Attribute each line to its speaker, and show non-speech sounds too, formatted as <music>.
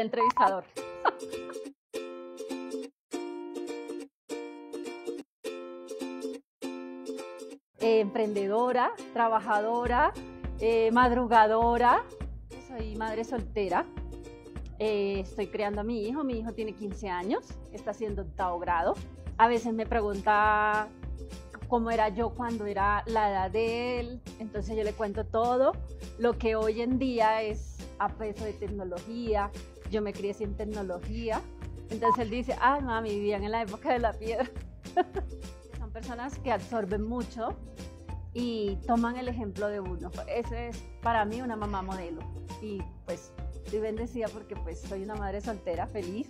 Speaker 1: entrevistador. <laughs> Eh, emprendedora, trabajadora, eh, madrugadora. Soy madre soltera. Eh, estoy creando a mi hijo. Mi hijo tiene 15 años, está haciendo octavo grado. A veces me pregunta cómo era yo cuando era la edad de él. Entonces yo le cuento todo lo que hoy en día es a peso de tecnología. Yo me crié sin tecnología. Entonces él dice, ah, mami, vivían en la época de la piedra. <laughs> Son personas que absorben mucho y toman el ejemplo de uno. Ese es para mí una mamá modelo. Y pues estoy bendecida porque pues soy una madre soltera, feliz